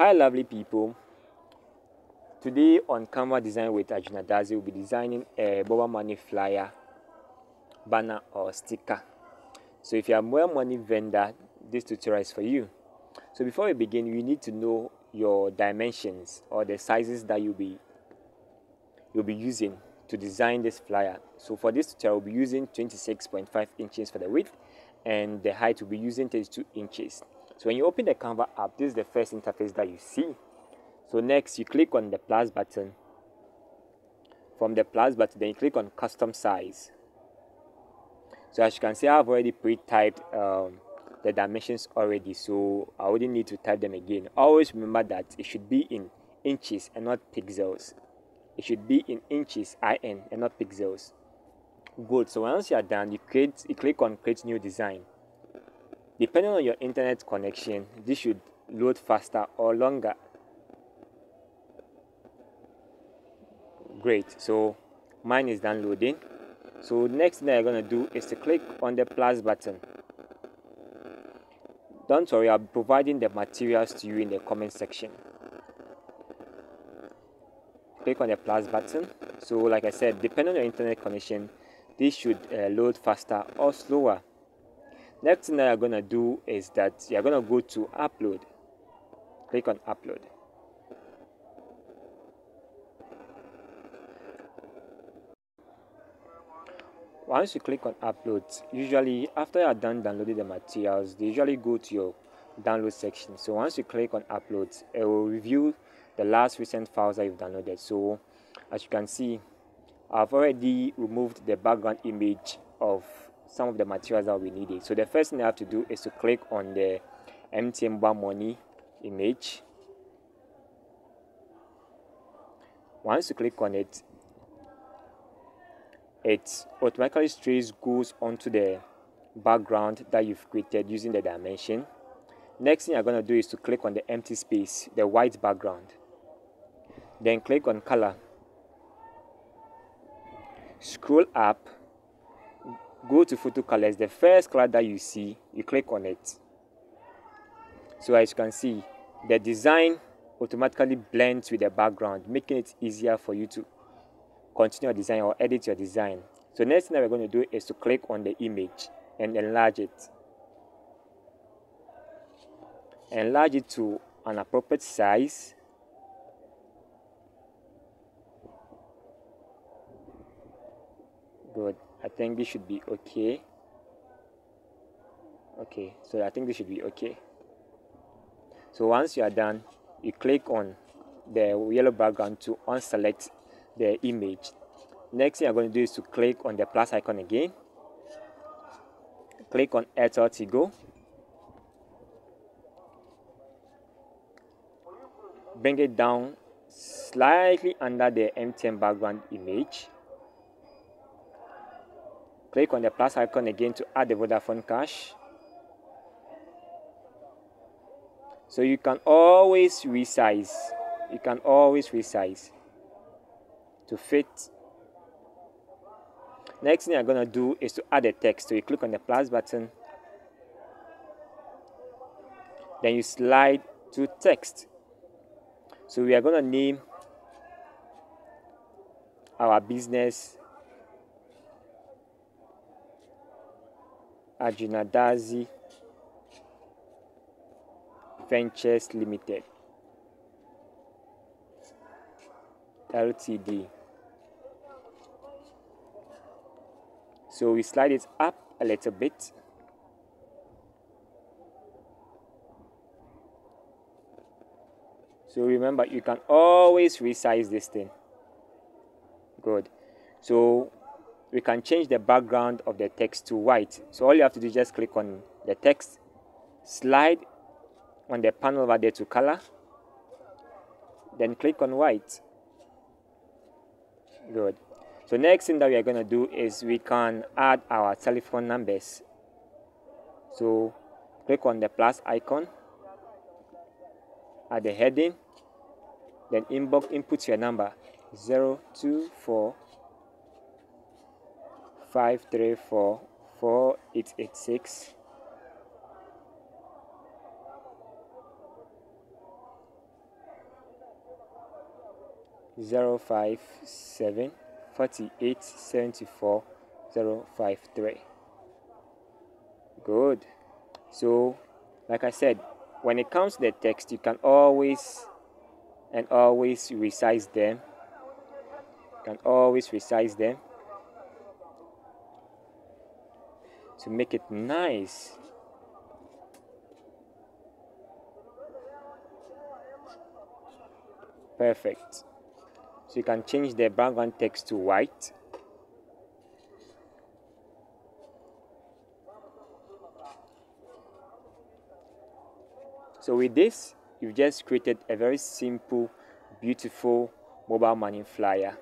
Hi lovely people. Today on Canva Design with Arjuna Dadzie, we'll be designing a Mobile Money flyer, banner or sticker. So if you're a mobile money vendor, this tutorial is for you. So before we begin, you need to know your dimensions or the sizes that you'll be you'll be using to design this flyer. So for this tutorial, we'll be using 26.5 inches for the width and the height will be using 32 inches. So when you open the Canva app, this is the first interface that you see. So next you click on the plus button. From the plus button, then you click on custom size. So as you can see, I've already pre-typed um, the dimensions already, so I wouldn't need to type them again. Always remember that it should be in inches and not pixels. It should be in inches, IN, and not pixels. Good. So once you are done, you create, you click on Create New Design. Depending on your internet connection, this should load faster or longer. Great. So mine is downloading. So next thing you're gonna do is to click on the plus button. Don't worry, I'll be providing the materials to you in the comment section. Click on the plus button. So like I said, depending on your internet connection, this should uh, load faster or slower. Next thing that you're gonna do is that you're gonna go to upload. Click on upload. Once you click on upload, usually after you're done downloading the materials, they usually go to your download section. So once you click on upload, it will review the last recent files that you've downloaded. So as you can see, I've already removed the background image of some of the materials that we needed. So the first thing I have to do is to click on the MTN Bar Money image. Once you click on it, it automatically strays goes onto the background that you've created using the dimension. Next thing you're going to do is to click on the empty space, the white background. Then click on color. Scroll up, go to photo colors. The first color that you see, you click on it. So as you can see, the design automatically blends with the background, making it easier for you to continue your design or edit your design. So next thing that we're going to do is to click on the image and enlarge it. Enlarge it to an appropriate size. Good. I think this should be okay. Okay, so I think this should be okay. So once you are done, you click on the yellow background to unselect the image. Next thing you're going to do is to click on the plus icon again. Click on Airtel Tigo. Bring it down slightly under the MTN background image. Click on the plus icon again to add the Vodafone cash. So you can always resize. You can always resize to fit. Next thing I'm going to do is to add a text. So you click on the plus button. Then you slide to text. So we are going to name our business Arjuna Dadzie Ventures Limited Ltd. So we slide it up a little bit. So remember, you can always resize this thing. Good. So we can change the background of the text to white. So all you have to do is just click on the text, slide on the panel over there to color, then click on white. Good. So next thing that we are going to do is we can add our telephone numbers. So click on the plus icon, at the heading, then inbox input your number 024 534 4886 057 48 74 053 good. So like i said when it comes to the text you can always and always resize them. You can always resize them to make it nice. Perfect. So you can change the background text to white. So with this you've just created a very simple beautiful mobile money flyer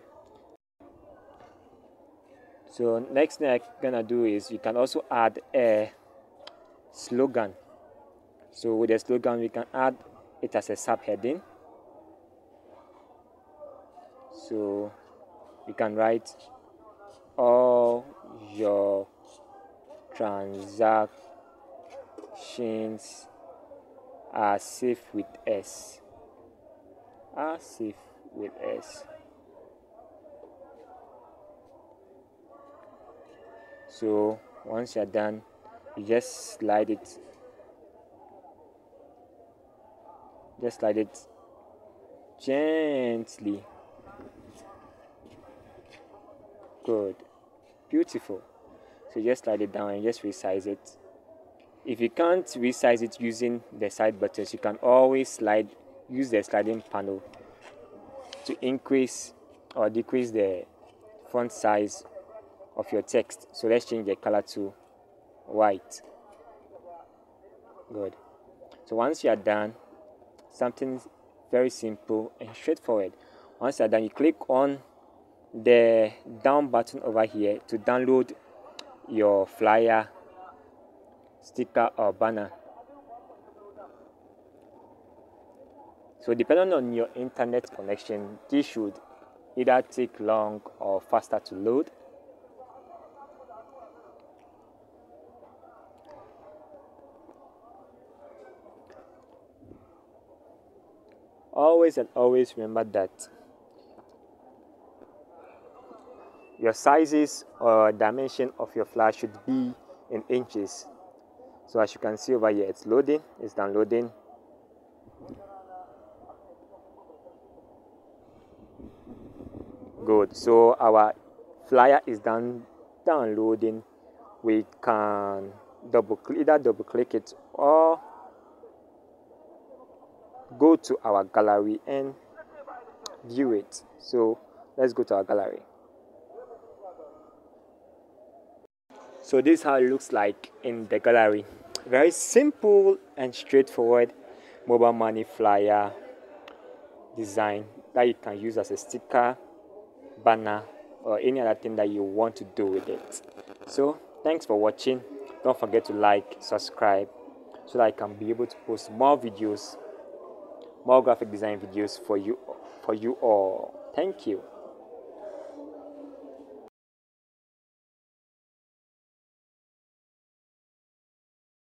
so next thing I'm gonna do is you can also add a slogan. So with the slogan we can add it as a subheading. So you can write all your transactions are safe with us are safe with us so once you're done you just slide it. Just slide it gently. Good. Beautiful. So just slide it down and just resize it. If you can't resize it using the side buttons you can always slide use the sliding panel to increase or decrease the font size of your text. So let's change the color to white. Good. So once you are done something very simple and straightforward. Once you're done you click on the down button over here to download your flyer sticker or banner. So depending on your internet connection this should either take long or faster to load always and always remember that your sizes or dimension of your flash should be in inches. So as you can see over here it's loading it's downloading. Good. So our flyer is done downloading. We can double click either double click it or go to our gallery and view it. So let's go to our gallery. So this is how it looks like in the gallery. Very simple and straightforward mobile money flyer design that you can use as a sticker banner or any other thing that you want to do with it. So thanks for watching. Don't forget to like subscribe so that i can be able to post more videos more graphic design videos for you for you all. Thank you